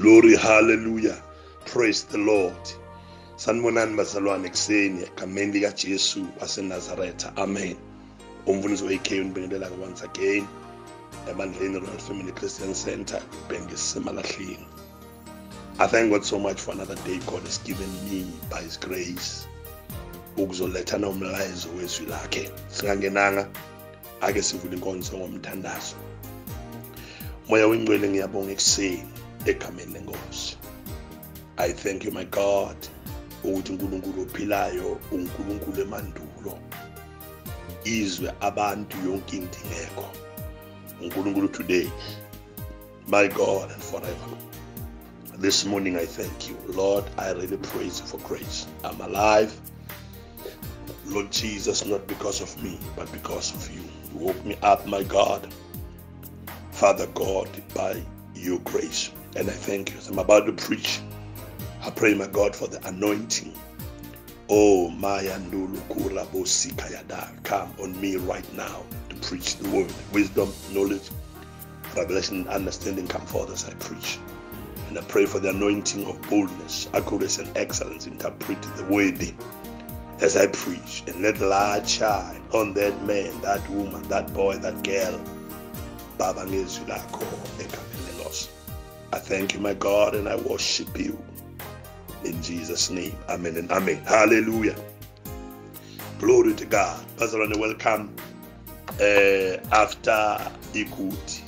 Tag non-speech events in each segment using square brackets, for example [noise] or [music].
Glory, hallelujah. Praise the Lord. Sanibonani bazalwane ekuseni egameni likaJesu waseNazaretha. Amen. Umfundisi we-AK unibingelela once again ebandleni Royal Family Christian Center bengisemalahleni. I thank God so much for another day God has given me by his grace ukuzolethana umlayezo wezwi lakhe. Singangenanga ake sivule inkonzo ngomthandazo. Moya wengcwele ngiyabonga ekuseni lenkosi. I thank you my God ukuthi uNkulunkulu ophilayo uNkulunkulu emandulo izwe abantu yonke indingeko. uNkulunkulu today my God and forever. This morning I thank you. Lord I really praise you for grace. I'm alive. Lord Jesus not because of me but because of you. You woke me up my God. Father God by your grace and I thank you I'm about to preach I pray, my God, for the anointing. Oh, Maya Ndulu Kura Bosika Yada, come on me right now to preach the word. Wisdom, knowledge, revelation, and understanding come forth as I preach. And I pray for the anointing of boldness, accuracy, and excellence. Interpret the word as I preach. And let the light shine on that man, that woman, that boy, that girl. Baba Ngezulako, Ekamenelos. I thank you, my God, and I worship you. In Jesus' name. Amen and amen. Hallelujah. Glory to God. Pastor welcome uh, after Ikuti.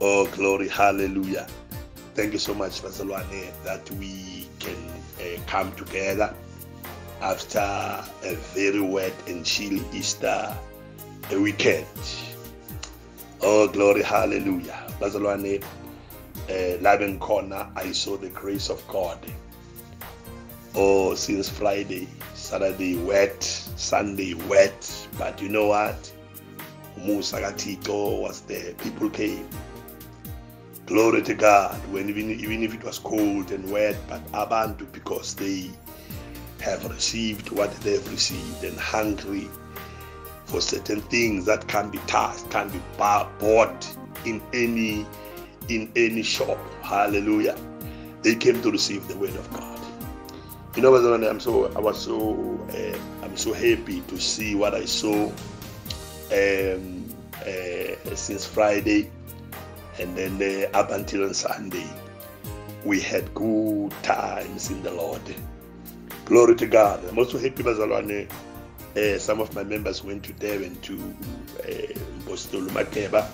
Oh, glory. Hallelujah. Thank you so much, Pastor that we can uh, come together after a very wet and chilly Easter weekend. Oh, glory. Hallelujah. Pastor uh, in corner, I saw the grace of God oh, since Friday, Saturday wet, Sunday wet. But you know what? Musa Gatito was there. People came. Glory to God. When even even if it was cold and wet, but abantu because they have received what they've received and hungry for certain things that can be touched, can be bought in any in any shop. Hallelujah. They came to receive the word of God. You know, I'm so I was so uh, I'm so happy to see what I saw um, uh, since Friday, and then uh, up until on Sunday, we had good times in the Lord. Glory to God. I'm also happy, Bazalwane. Uh, some of my members went to Devon to uh, Bostolu Makeba.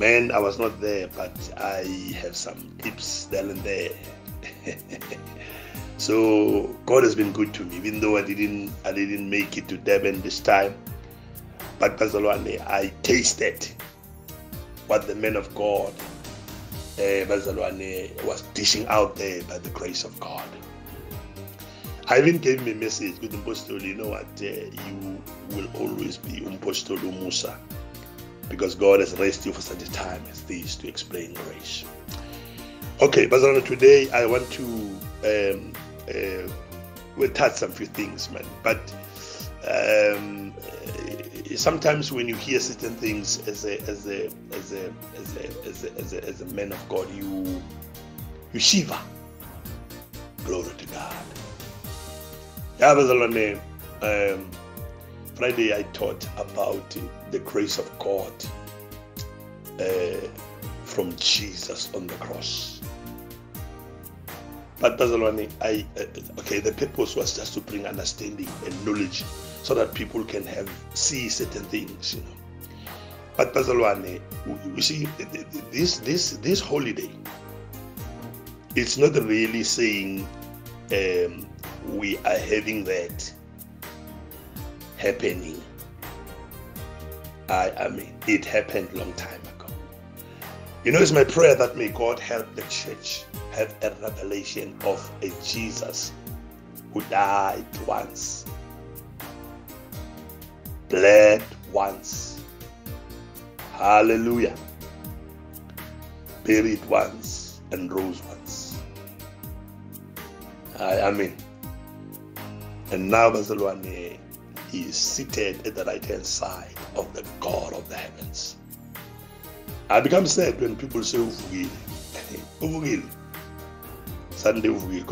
Man, I was not there, but I have some tips there and there. [laughs] So God has been good to me, even though I didn't I didn't make it to Devon this time. But Bazalwane, I tasted what the man of God uh, was dishing out there by the grace of God. I even gave me a message with Umpostoli, you know what, uh, you will always be Umpostoli Musa because God has raised you for such a time as this to explain grace. Okay, Bazalwane, today I want to um, uh, we'll touch some few things, man. But um, sometimes when you hear certain things as a as a as a as a as a, as a, as a man of God, you you shiver. Glory to God. Yeah, Bazalwane, um, Friday I taught about the grace of God uh, from Jesus on the cross. But Bazalwane, I uh, okay, the purpose was just to bring understanding and knowledge so that people can have see certain things, you know. But Bazalwane, you see, this this this holiday, it's not really saying um, we are having that happening. I, I mean, it happened long time ago. You know, it's my prayer that may God help the church have a revelation of a Jesus who died once, bled once, hallelujah, buried once, and rose once. I, I mean, and now Bazalwane he is seated at the right hand side of the God of the heavens. I become sad when people say Uvugile. [laughs] Uvugile. sunday uvukile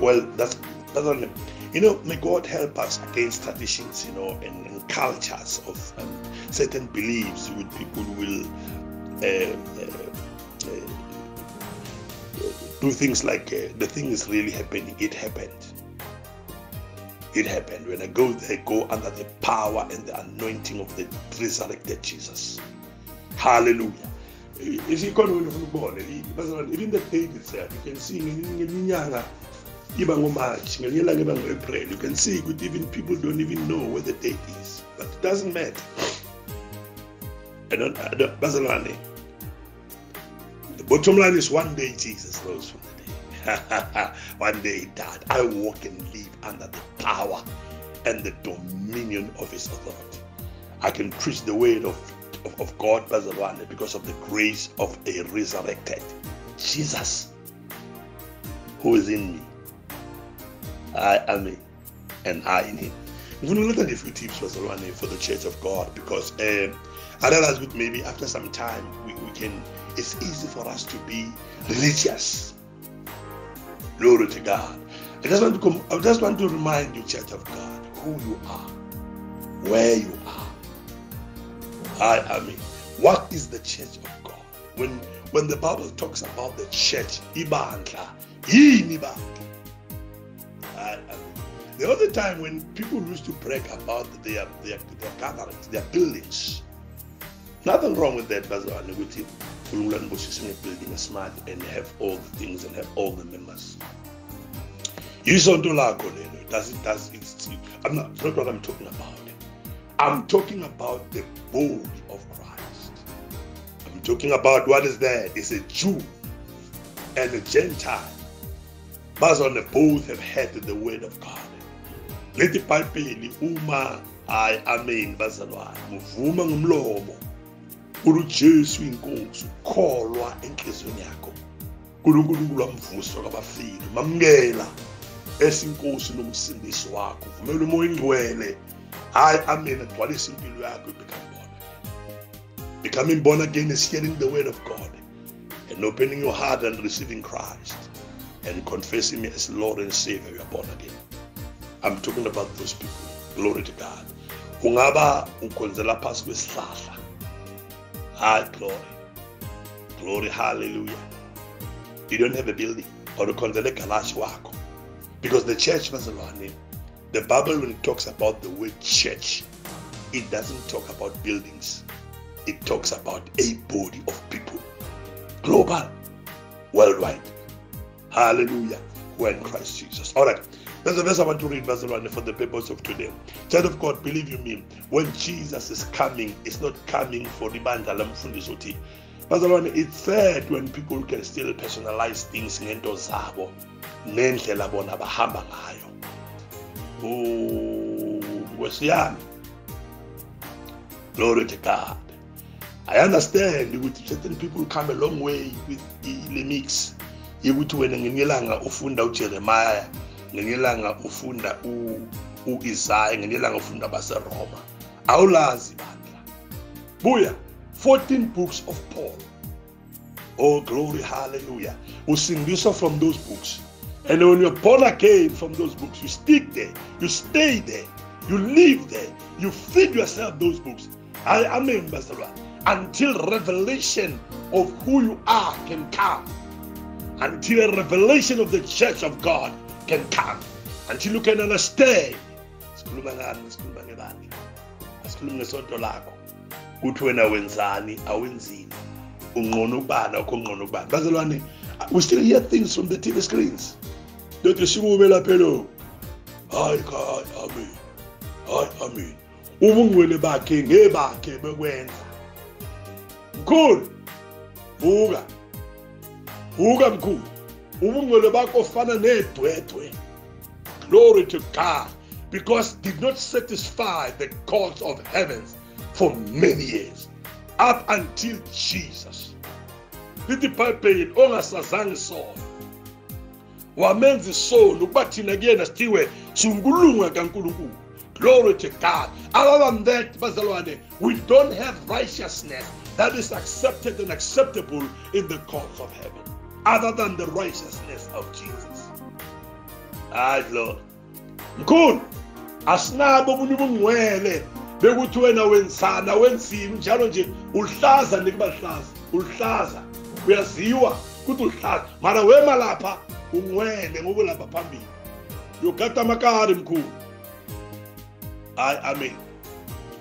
well that's that's on you know may god help us against traditions you know and, and cultures of um, certain beliefs with people will uh, uh, uh, do things like uh, the thing is really happening it happened it happened when i go there go under the power and the anointing of the resurrected jesus. Hallelujah. Is isikhona wena ufuna ukubone even the date itself you can see ngo-april you can see ukuthi even people don't even know where the date is. But it doesn't matter. Bazalwane the bottom line is one day jesus rose from [laughs] one day he died i walk and live under the power and the dominion of his authority i can preach the word of of, of God because of the grace of a resurrected Jesus who is in me. I am in and I in him. I'm going to look at a few tips Bazalwane for the church of God because uh, I realize with maybe after some time we, we can it's easy for us to be religious. Glory to God. I just want to come, I just want to remind you, Church of God, who you are, where you are. I, I mean, what is the church of God? When when the Bible talks about the church, ibandla, ibandla? I, the other time when people used to brag about their their, their gatherings, their buildings, nothing wrong with that, bazalwane ukuthi uNkulunkulu anibusise building smart and have all the things and have all the members. Isonto lakho lelo does it does it's I'm not, not what I'm talking about. I'm talking about the body of Christ. I'm talking about what is there. It's a Jew and a Gentile. The both have heard the word of God. Lithi iBhayibheli uma hayi amen bazalwane muvuma uJesu inkosi ukholwa enhliziyweni yakho. uNkulunkulu wamvusa kwabafile mamukela esinkosi nomsindisi wakho. Vumela umoya ingcwele hayi amen agcwalise impilo yakho become born becoming born again is hearing the word of god and opening your heart and receiving christ and confessing me as lord and savior you are born again i'm talking about those people. Glory to god. Ungaba ukhonzela phasi kwesihlahla. Hayi glory glory hallelujah you don't have a building because the church bazalwane the Bible, when it talks about the word church, it doesn't talk about buildings. It talks about a body of people. Global, worldwide. Hallelujah. Who are in Christ Jesus. All right. That's the verse I want to read, verse 1, for the purpose of today. Child of God, believe you me, when Jesus is coming, it's not coming for the bandala mfundisoti. Bazalwane, it's sad when people can still personalize things ngento zabo nendlela bona bahamba ngayo. Oh, Nkosi yami. Glory to god. I understand ukuthi certain people come a long way with le mix yokuthi wena ngelinye ilanga ufunda ngelinye ilanga ufunda u-isaya ngelinye ilanga ufunda baseroma. Awulazi bandla. Buya 14 books of paul. Oh glory hallelujah. Usindiswa from those books. And when you're born again from those books, you stick there, you stay there, you live there, you feed yourself those books. I amen, Pastor Until revelation of who you are can come. Until a revelation of the church of God can come. Until you can understand. sikhuluma ngani sikhuluma ngebandla asikhuluma ngesonto lakho kuthi wena wenzani awenzini ungqona ukubani akho ngqona ukubani bazalwane we still hear things from the tv screens. Lothi sikube lapha lo hayi hayi amen hayi amen ubungcwele bakhe ngebakhe bekwenza mkhulu vuka vuka mkhulu glory to god. Because did not satisfy the courts of heavens for many years. Up until jesus. Lithi ibhayibheli ongasazange sona. Wamenza isono ukuba thina kuyena sithiwe sinkulunga kankulunkulu. Glory to god. Other than that bazalwane we don't have righteousness that is accepted and acceptable in the courts of heaven other than the righteousness of Jesus. Hayi Lord. Mkhulu, asinabo obunye ubungcwele bekuthi wena wenzana wenzini njalo nje uhlaza nikuba hlaza uhlaza. Uyaziwa ukuthi uhlaza. Mara wema lapha ungcwele ngokulapha phambili. Yogada amakari mkhulu. Hayi amen.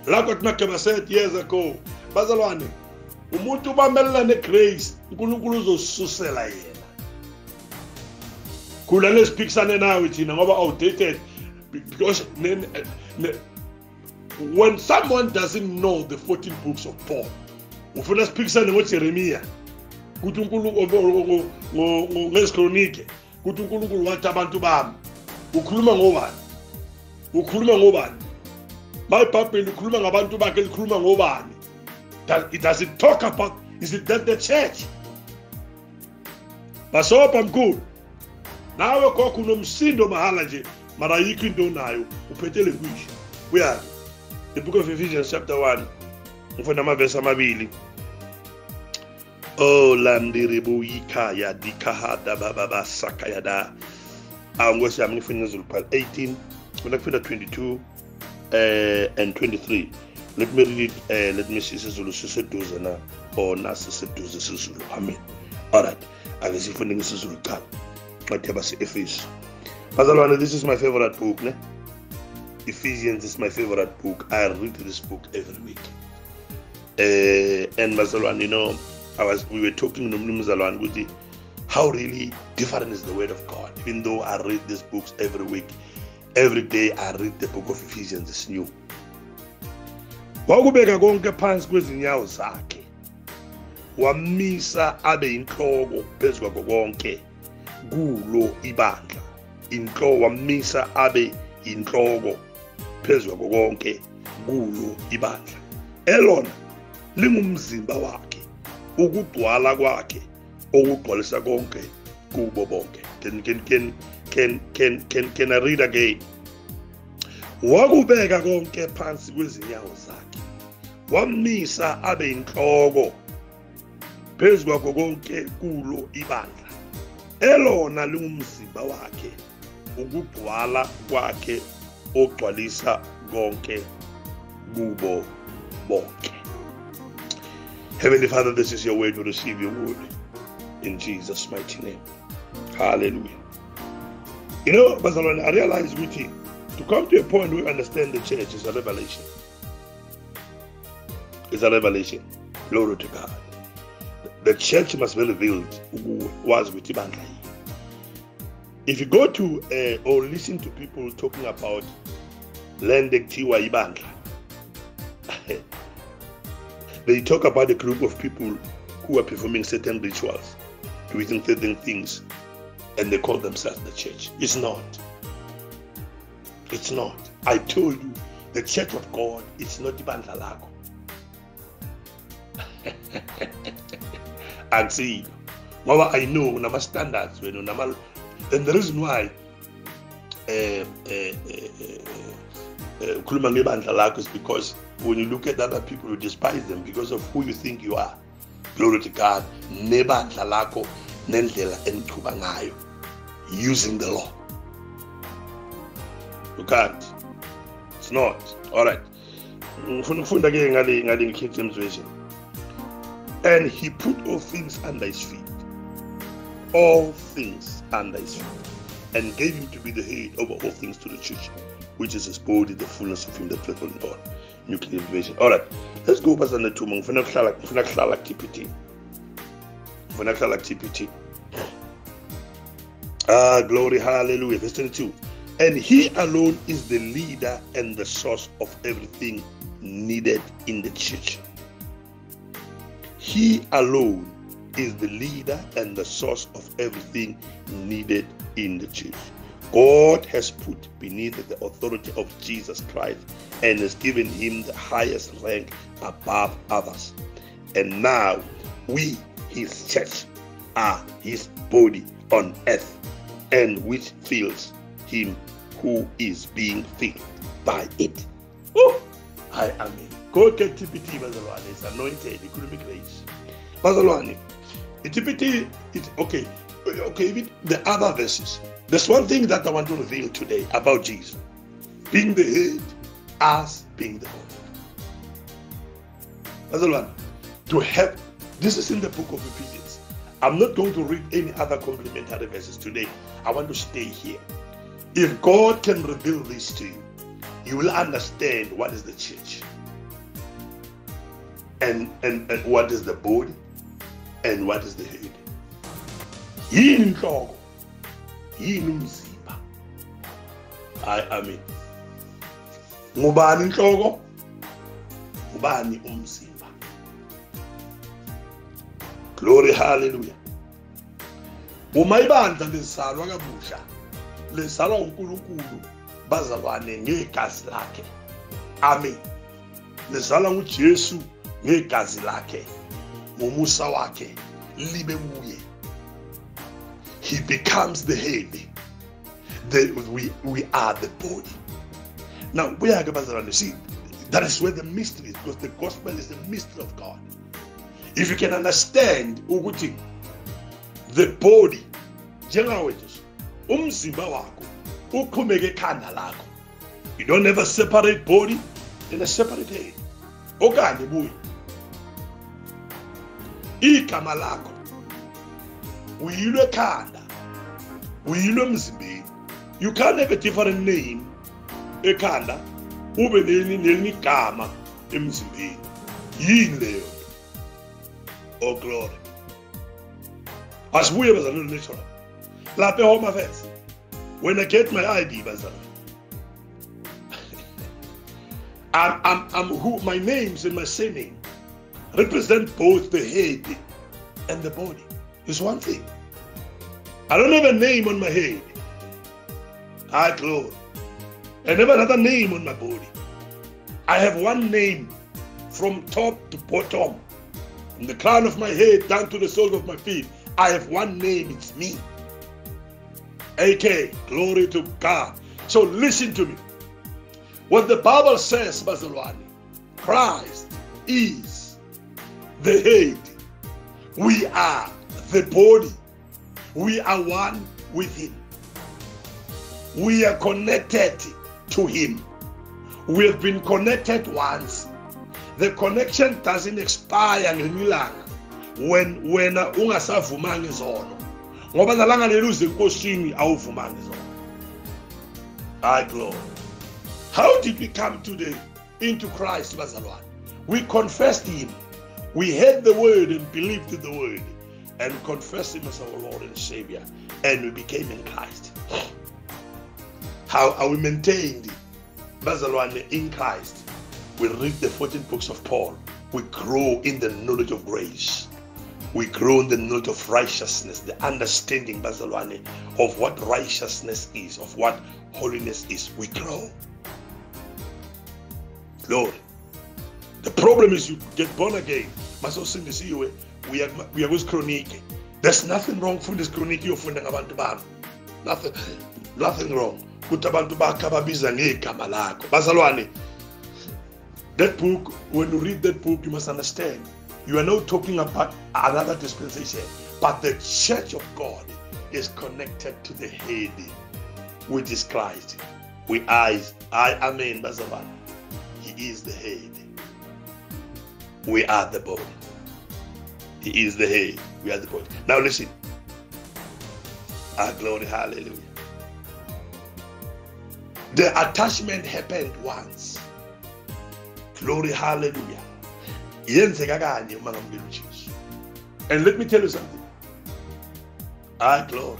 La kwathi makeba said years ago bazalwane umuntu ubamelela negrace unkulunkulu uzosusela yena. Khula lesiphikisane nawe thina ngoba outdated because when someone doesn't know the 14 books of paul ufuna siphikisane ngojeremiya kuthi unkulunkulu ngezikronike kuthi unkulunkulu wathi abantu bami ukhuluma ngobani? Ukhuluma ngobani? Bayibhabheli ukhuluma ngabantu bakhe likhuluma ngobani? Does it talk about is it that the church? Basobha mkhulu nawe khokho unomsindo mahala nje mara ayikho into onayo uphethe lenguisha uyazi the book of ephesians chapter 1 ngifunda amavesi amabili oh landiribuyikhaya dikhahada bababasakayada awu nkosi yami ngifuna ngezulu phala 18 funa kufunda 22 uh, and 23 let me read it uh, let me see isizulu siseduze na. Or nasiseduze isizulu. Amen. Alright ake sifunde ngesizulu kuqala ngathi abase-efesu bazalwane this is my favorite book ne? Ephesians is my favorite book. I read this book every week. Uh, and bazalwane you know I was, we were talking nomnumzalwane ukuthi how really different is the word of god? Even though i read these books every week every day i read the book of ephesians. Is new wakubeka konke phansi kwezinyawo zakhe. Wamisa abe inhloko phezu kwakho konke. Kulo ibandla. Inhloko wamisa abe inhloko phezu kwakho konke. Kulo ibandla. Elona lingumzimba wakhe ukugcwala kwakhe okugcwalisa konke kubo bonke. Can can can can can can can I read again? Wakubeka konke phansi kwezinyawo zakhe wamisa abe inhloko phezu kwakho konke kulo ibandla elona lingumzimba wakhe ukugcwala kwakhe ogcwalisa konke kubo bonke Heavenly Father, this is your way to receive your word in Jesus' mighty name. Hallelujah. You know, Barcelona, I realize with you, to come to a point where we understand the church is a revelation. It's a revelation. Glory to God. The church must be revealed who was with Ibandla. If you go to uh, or listen to people talking about Lendek Tiwa Ibandla, [laughs] they talk about a group of people who are performing certain rituals, doing certain things, and they call themselves the church. It's not. It's not. I told you, the church of God is not ibandla lakho. [laughs] and see, ngoba I know unama standards wena unama and the reason why eh eh ukhuluma ngebandla lakho is because when you look at other people you despise them because of who you think you are glory to god nebandla lakho nendlela eniqhuba ngayo using the law you can't it's not. All right. And he put all things under his feet. All things under his feet. And gave him to be the head over all things to the church which is his body the fullness of him that dwelleth on God. Nuclear version all right. Let's go past the two ngifuna kuhlala ngifuna kuhlala TPT ngifuna kuhlala TPT ah glory hallelujah. Verse 22 and he alone is the leader and the source of everything needed in the church. He alone is the leader and the source of everything needed in the church. God has put beneath the authority of Jesus Christ and has given him the highest rank above others. And now we, his church, are his body on earth, and which fills him who is being filled by it. Oh, I am Go get TPT, Bazalwane. It's anointed. Economic grace. Bazalwane. TPT, it, okay, okay, the other verses. There's one thing that I want to reveal today about Jesus being the head, us being the body. One. To have, this is in the book of Ephesians. I'm not going to read any other complementary verses today. I want to stay here. If God can reveal this to you, you will understand what is the church and, and, and what is the body and what is the head. yini inhloko yini umzimba hayi amen ngubani inhloko? Ngubani umzimba? Glory hallelujah. Uma ibandla lizalwa kabusha lizalwa uNkulunkulu bazalwane ngegazi lakhe. Amen. Lizalwa nguJesu ngegazi lakhe ngomusa wakhe libe kuye. He becomes the head. The, we, we are the body. Now kuyake bazalwane see that is where the mystery is because the gospel is the mystery of god. If you can understand ukuthi the body njengawe umzimba wakho uqhumeke ekhanda lakho. You don't have a separate body and a separate head. Okanye buye. Igama lakho uyilwe ekhanda uyilwe emzimbeni. You can't have a different name ekhanda ube nelinye igama emzimbeni. Yini leyo? Oh glory. Asibuye bazalwane natural lapha ehome affairs when i get my id bazalwane [laughs] I'm, I'm, I'm who my names and my surname represent both the head and the body. It's one thing. I don't have a name on my head. I glory. I never another name on my body. I have one name from top to bottom, from the crown of my head down to the soles of my feet. I have one name. It's me. AK, glory to God. So listen to me. What the Bible says, Bazalwani, Christ is the head. We are the body. We are one with Him. We are connected to Him. We have been connected once. The connection doesn't expire ngemilanga when wena ungasavumanga izono ngoba izono hayi glory. How did we come to the into christ bazalwane? We confessed him. We heard the word and believed the word and confessed him as our lord and savior and we became in christ. How are we maintained bazalwane in christ? We read the 14 books of paul. We grow in the knowledge of grace we grow in the knowledge of righteousness, the understanding, Bazalwane, of what righteousness is, of what holiness is. We grow. Lord, the problem is you get born again. We. There's nothing wrong with this chronic yofunda ngabantu bami. Nothing nothing wrong. Kuthi abantu bakhe ababiza ngegama lakho. That book, when you read that book, you must understand you are not talking about another dispensation, but the church of God is connected to the head, which is Christ. We eyes, I amen, Bazavan. He is the head. We are the body. He is the head. We are the body. Now listen. Our glory, hallelujah. The attachment happened once. Glory, hallelujah. And let me tell you something ah glory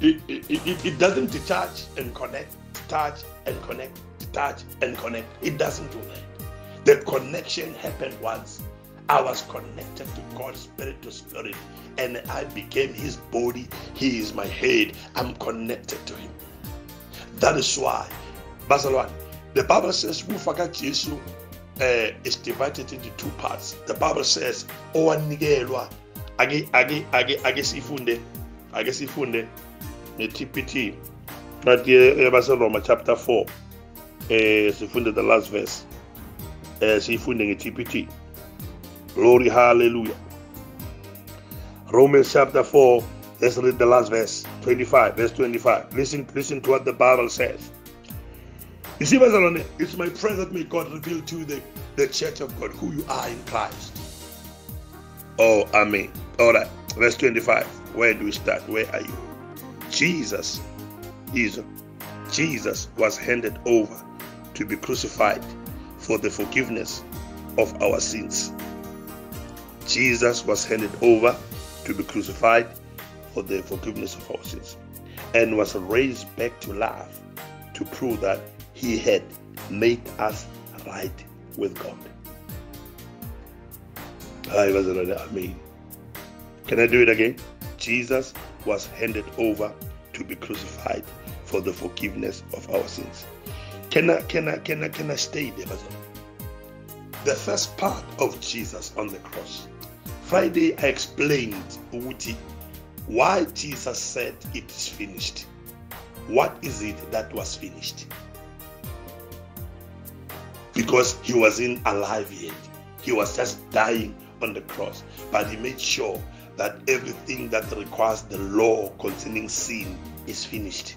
it, it, it, doesn't detach and connect detach and connect detach and connect it doesn't do that the connection happened once I was connected to God, spirit to spirit, and I became His body. He is my head. I'm connected to Him. That is why, Basalwan, the Bible says, Wufaka Jesu uh, is divided into two parts. The Bible says, owanikelwa ake ake ake ake sifunde ake sifunde ne-TPT right yabaseroma chapter 4 eh sifunde the last verse eh sifunde nge-TPT glory hallelujah Romans chapter 4, let's read the last verse, 25, verse 25. Listen, listen to what the Bible says. You see, Bazalone, it's my prayer that may God reveal to the, the church of God, who you are in Christ. Oh, Amen. All right, verse 25. Where do we start? Where are you? Jesus, Jesus, Jesus was handed over to be crucified for the forgiveness of our sins. Jesus was handed over to be crucified for the forgiveness of our sins and was raised back to life to prove that he had made us right with God. I was I mean, can I do it again? Jesus was handed over to be crucified for the forgiveness of our sins. Can I can I can I can I stay there? The first part of Jesus on the cross Friday, I explained why Jesus said it is finished. What is it that was finished? Because he wasn't alive yet. He was just dying on the cross. But he made sure that everything that requires the law concerning sin is finished.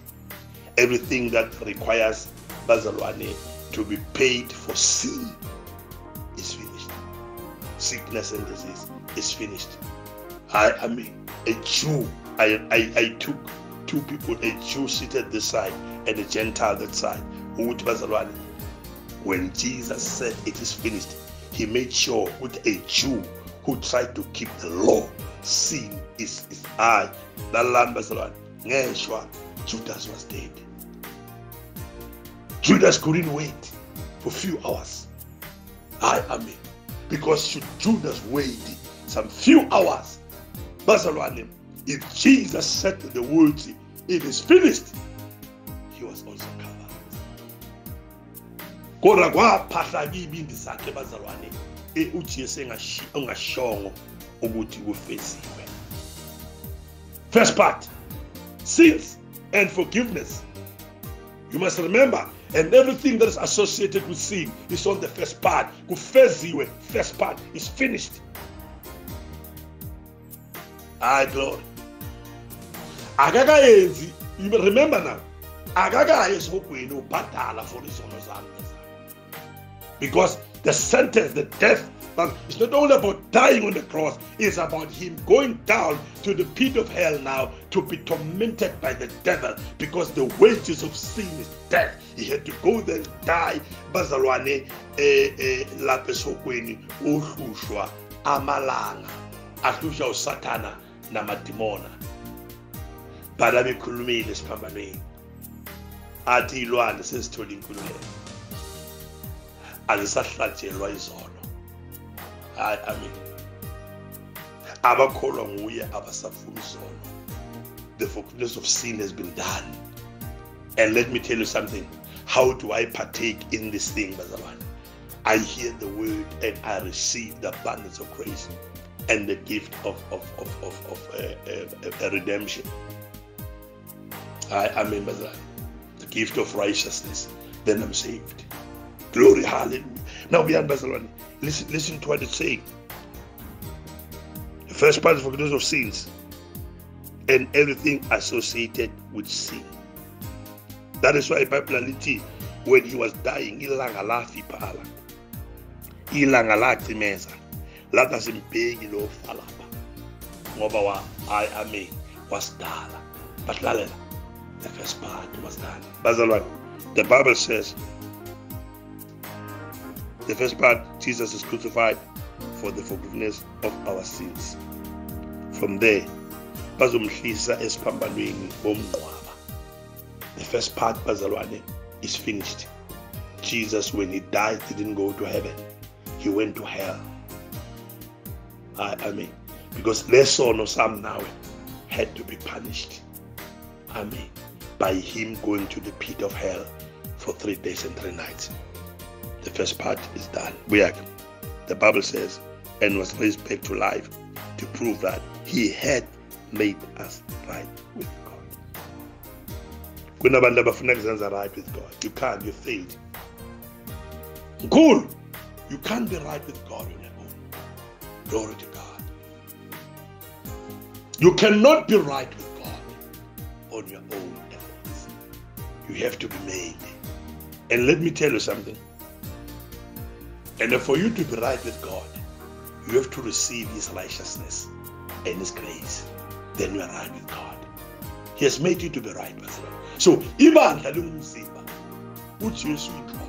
Everything that requires Bazalwane to be paid for sin is finished. Sickness and disease is finished. I am a Jew. I, I, I took two people, a Jew seated this side and a Gentile that side. Was one. When Jesus said it is finished, he made sure with a Jew who tried to keep the law, sin is is I. That land was one. Judas was dead. Judas couldn't wait for a few hours. I am it. because should Judas wait some few hours bazalwane if jesus said to the world it is finished he was also kodwa bazalwane ujesu engashongo ukuthi kufeziwe first part sins and forgiveness. You must remember and everything that is associated with sin is on the first part. Kufeziwe first part is finished. Hayi glory. Akakayenzi remember now akakayi esihogweni ubhadala for izono zami because the sentence the death but it's not only about dying on the cross, it's about him going down to the pit of hell now to be tormented by the devil because the wages of sin is death. He had to go there and die. Bazalwane eh, eh, lapha esokweni uhlushwa amalanga ahlusha usathana namadimona bhala bekhulumile esiphambanweni athi iy'lwane sezithola inkululeko azisahlatshelwa izono hayi amen abakholwa nguye abasafuna izono the forgiveness of sin has been done and let me tell you something how do i partake in this thing bazalwane i hear the word and i receive the abundance of grace and the gift of, of, of, of, of uh, uh, redemption. I, I mean by. The gift of righteousness. Then I'm saved. Glory, hallelujah. Now we beyond Barcelona, listen, listen to what it's saying. The first part is forgiveness of sins and everything associated with sin. That is why Bible when he was dying, ilanga lafi phala. Ilanga lacimeza lathi asimbheki lo falapha ngoba wa hayi ame wasidala but lalela the first part was done bazalwane the bible says the first part jesus is crucified for the forgiveness of our sins. From there bazomhlisa esiphambanweni bomnqwaba the first part bazalwane is finished. Jesus when he died didn't go to heaven. He went to hell. Ah, I, I mean, because their son or some now had to be punished. I mean, by him going to the pit of hell for three days and three nights. The first part is done. We are, the Bible says, and was raised back to life to prove that he had made us right with God. kunabantu kuzenza right with god you can't you failed cool you can't be right with god on your own glory to God. You cannot be right with God on your own efforts. You have to be made. And let me tell you something. And for you to be right with God, you have to receive His righteousness and His grace. Then you are right with God. He has made you to be right with Him. So, ibandla lingumzimba ujesu iqolo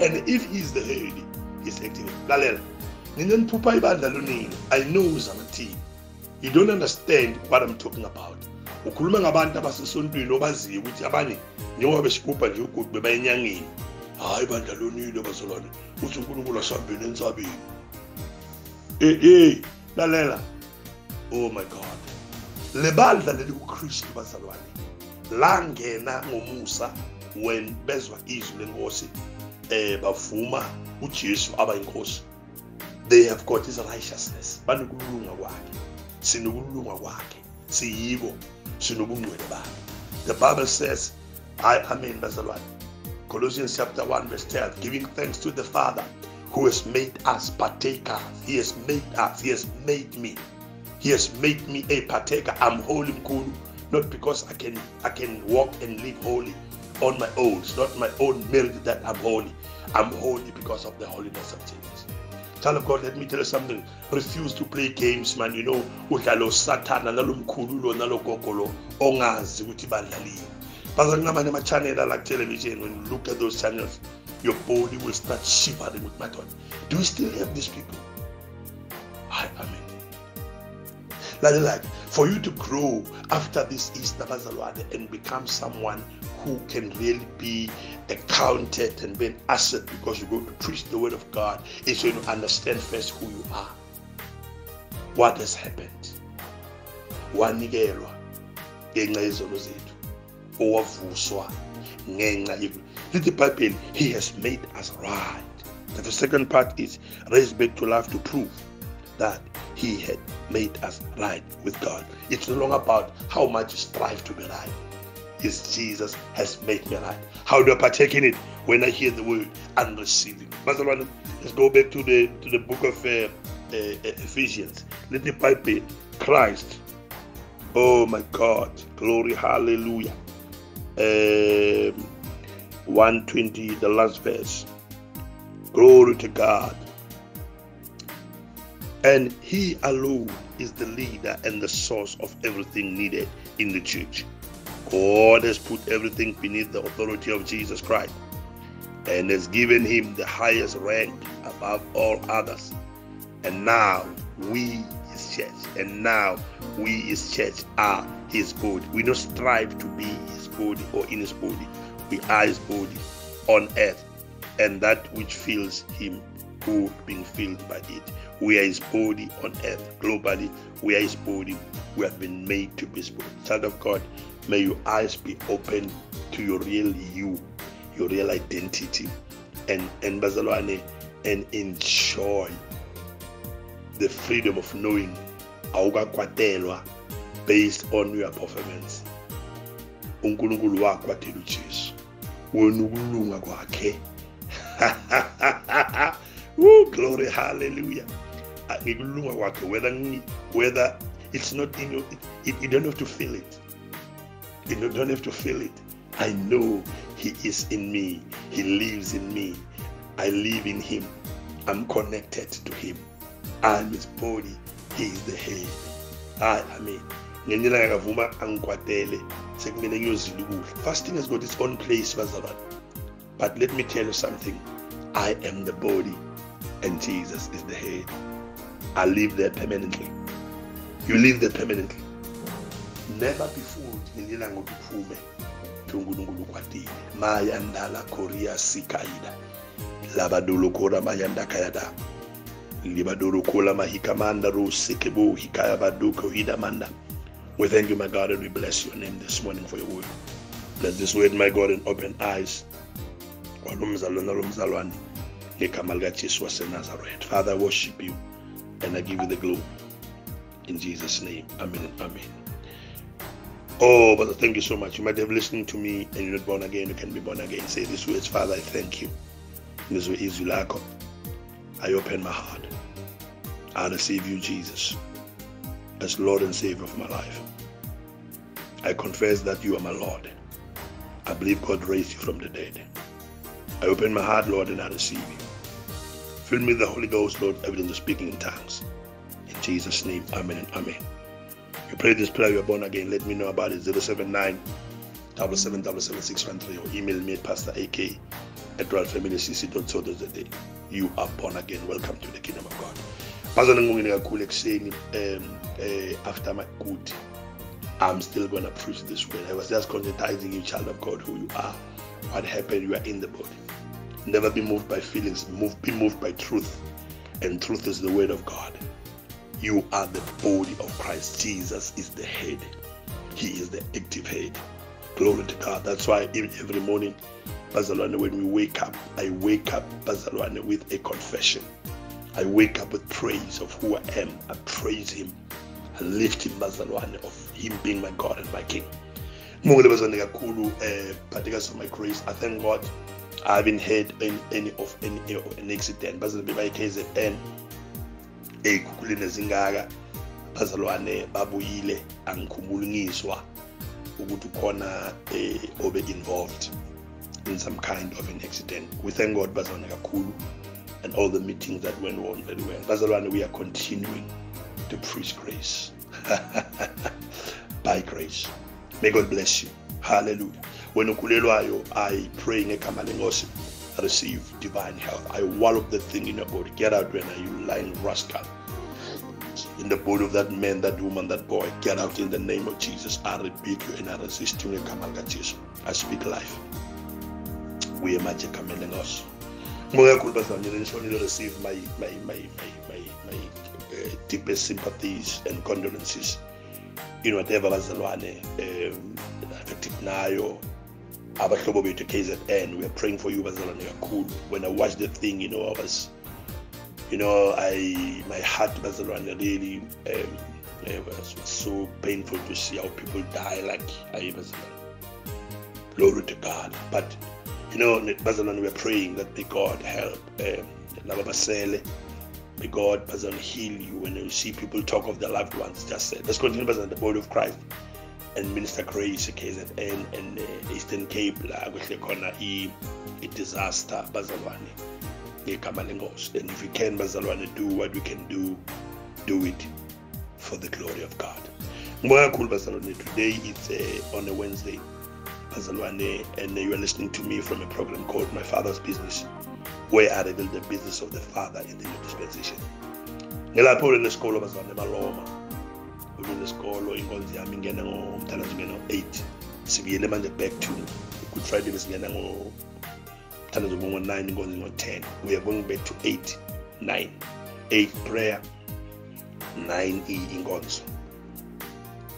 and if he is the head he's active lalela nina niphupha ibandla lonini i know uzamathini you don't understand what i'm talking about ukhuluma ngabantu abasesontweni obaziyo ukuthi abanye njengoba besigubha nje ugudi beba enyangeni hayi ibandla lonile bazalwane. Uthi unkulunkulu asihambeni ensabeni eh eh lalela. Oh my god. Le bandla leli kukristu bazalwane langena ngomusa when bezwa izwi lenkosi eh bavuma uJesu aba inkosi they have got his righteousness. Banokulunga kwakhe. Sinokulunga kwakhe. Siyibo. Sinobungcwele bakhe. The bible says i amen bazalwane. Colossians chapter 1 verse 10 giving thanks to the father who has made us partakers he has made us he has made me he has made me a partaker i'm holy mkhulu not because I can I can walk and live holy on my own. It's not my own merit that I'm holy. I'm holy because of the holiness of Jesus. Child of God, let me tell you something. Refuse to play games, man. You know, udlalo sathana nalo mkhulu lo nalo gogo lo ongazi. Baza kunamanye ama-channel ala television when you look at those channels, your body will start shivering with my God. Do we still have these people? I, mean, like, like for you to grow after this Easter Bazalwane and become someone who can really be accounted and be an asset because you go to preach the word of God is when you understand first who you are. What has happened? Owavuswa ngenxa lithi ibhayibheli he has made us right the second part is raised back to life to prove that he had made us right with God. It's no longer about how much you strive to be right. It's Jesus has made me right. How do I partake in it? When I hear the word and receive it. Let's go back to the to the book of uh, uh, Ephesians. Let me pipe it. Christ. Oh my God. Glory. Hallelujah. Um, 120, the last verse. Glory to God. And He alone is the leader and the source of everything needed in the church. God has put everything beneath the authority of Jesus Christ and has given him the highest rank above all others. And now we, his church, and now we, his church, are his body. We don't strive to be body or in his body. We are his body on earth, and that which fills him who being filled by it. We are his body on earth. Globally, we are his body. We have been made to be his body. Child of God, may your eyes be open to your real you, your real identity, and and bazalwane, and enjoy the freedom of knowing awukakwatelwa based on your performance. Unkulunkulu wakho wathela ujesu wena ukulunga kwakhe. [laughs] Glory hallelujah. Ah, ngikulunga kwakhe whether whether it's not in you you don't have to feel it. You don't have to feel it. I know he is in me. He lives in me. I live in him. I'm connected to him. I'm his body he is the head. Hayi amen ngendlela ngakavuma angikwatele sekumele ngiyozila ukudla fasting has got its own place bazalwane but let me tell you something i am the body and jesus is the head I live there permanently. You live there permanently. Never before ngilila ngokuphume uNkulunkulu kwatile. Maya ndala korea sikaida. Labadolo kora mayanda kayada. Libadolo kola mahikamanda ro sikebo hikaya baduko hidamanda. We thank you, my God, and we bless your name this morning for your word. Bless this word, my God, and open eyes. Father, I worship you and I give you the glory. In Jesus' name, amen amen. Oh, brother, thank you so much. You might have listened to me and you're not born again. You can be born again. Say this words, Father, I thank you. This way is I open my heart. I receive you, Jesus. as Lord and Savior of my life. I confess that you are my Lord. I believe God raised you from the dead. I open my heart, Lord, and I receive you. Fill me with the Holy Ghost, Lord, evidence of speaking in tongues. In Jesus' name, Amen and Amen. You pray this prayer, you're born again. Let me know about it. 079 777 or email me at Pastor AK at royalfamilycc.co.za. You are born again. Welcome to the kingdom of God. Bazana ngongene kakhulu ekuseni um uh, after my good I'm still going to preach this word. I was just conscientizing you, child of God, who you are. What happened, you are in the body. Never be moved by feelings, move, be moved by truth. And truth is the word of God. You are the body of Christ. Jesus is the head, He is the active head. Glory to God. That's why every morning, Bazalwane, when we wake up, I wake up, Bazalwane, with a confession. I wake up with praise of who I am. I praise Him. I lift Him, Bazalwane, of Him being my God and my King. ngibongele bazane kakhulu of my grace i thank god i haven't had any, any of any, an accident. Bazane bebayi-kzn ey'khukhuleni ezingaka bazalwane babuyile angikhumbuli ngizwa ukuthi khona eh, obe involved in some kind of an accident. We thank god bazalwane kakhulu and all the meetings that went on very well. Bazalwane we are continuing to preach grace [laughs] by grace may god bless you hallelujah wena ukhulelwayo i pray ngegama lenkosi receive divine health i wallop the thing in your body get out when I you lying rascal in the body of that man, that woman, that boy. Get out in the name of Jesus. I rebuke you and I resist you in Jesus. I speak life. We are magic us. Moya bazalwane nishonile receive my my my my my, my uh, deepest sympathies and condolences in whatever bazalwane um, affected nayo abahlobo bethu KZN we are praying for you bazalwane kakhulu when I watched the thing you know I was you know, I my heart bazalwane really um, it was, was so painful to see how people die like I bazalwane. Glory to God. But you know, bazalwane, we're praying that may God help. Um, may God bazalwane heal you when you see people talk of their loved ones. Just say, let's continue bazalwane, the body of Christ. And Minister Grace KZN and uh, Eastern Cape la kuhle khona i disaster bazalwane ngegama lenkosi and if you can bazalwane do what we can do do it for the glory of god bazalwane today it's uh, on a wednesday bazalwane and you are listening to me from a program called my father's business where i reveal the business of the father in the new dispensation. Ngilapho ule nesikolo bazalwane emaloma ule nesikolo inkonzi yami ingena ngomthalazo ingena ngo-8 sibuyele manje back to good friday besingena ngo thandaza ubongo 9 inkonzo ngo-10 we are going back to 8 9 8 prayer 9 inkonzo.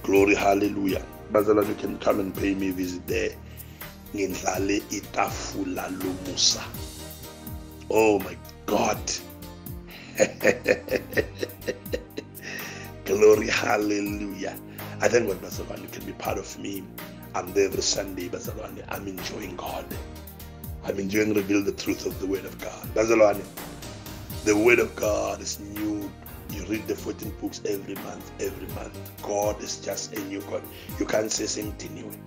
Glory hallelujah bazalwane you can come and pay me a visit there ngindlale itafula lomusa. Oh my god. [laughs] Glory hallelujah. I thank god bazalwane can be part of me. I'm there every sunday bazalwane i'm enjoying god. I'm enjoying reveal the truth of the Word of God. Bazalwane, the Word of God is new. You read the 14 books every month, every month. God is just a new God. You can't say same thing anyway.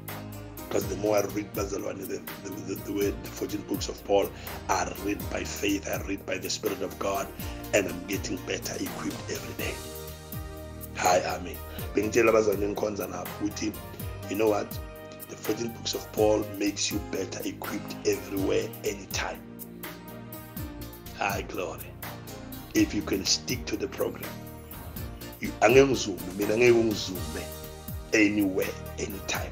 Because the more I read Bazalwane, the, the, the, the, word, the 14 books of Paul, I read by faith, I read by the Spirit of God, and I'm getting better equipped every day. Hi, Amen. Bengitshela abazalwane ngikhonza napho ukuthi you know what the 14 books of Paul makes you better equipped everywhere, anytime. Hi, glory. If you can stick to the program. You anywhere, anytime.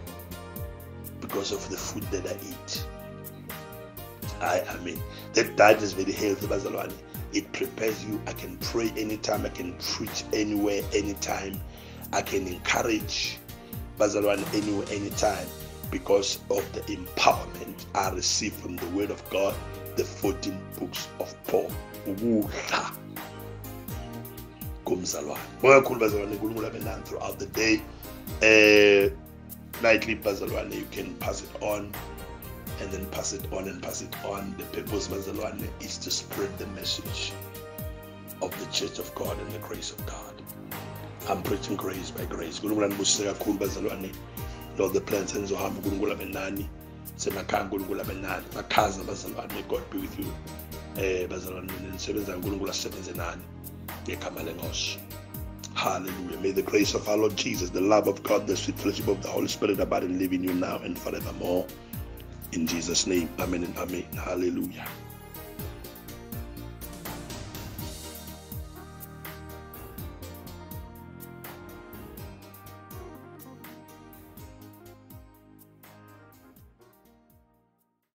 Because of the food that I eat. I, I mean, that diet is very healthy, Bazalwane. It prepares you. I can pray anytime. I can preach anywhere, anytime. I can encourage Bazalwane anywhere, anytime because of the empowerment I received from the Word of God, the 14 books of Paul. ukudla komzalwane bazalwane abe nani throughout the day. Nightly bazalwane you can pass it on and then pass it on and pass it on. The purpose bazalwane is to spread the message of the church of god and the grace of god. I'm preaching grace by grace. Unkulunkulu anibusise kakhulu bazalwane. Lord the plans enizohamba abe nani. Semakhaya abe nani. Makhaza bazalwane may god be with you. Eh bazalwane nani lenkosi Hallelujah. May the grace of our Lord Jesus, the love of God, the sweet fellowship of the Holy Spirit abide and live in you now and forevermore. In Jesus' name, amen and amen. Hallelujah.